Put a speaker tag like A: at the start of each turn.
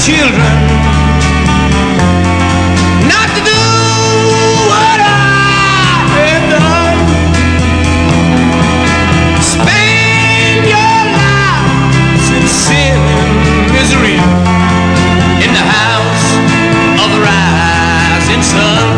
A: children not to do what I had done. Spend your lives in sin and misery in the house of the rising sun.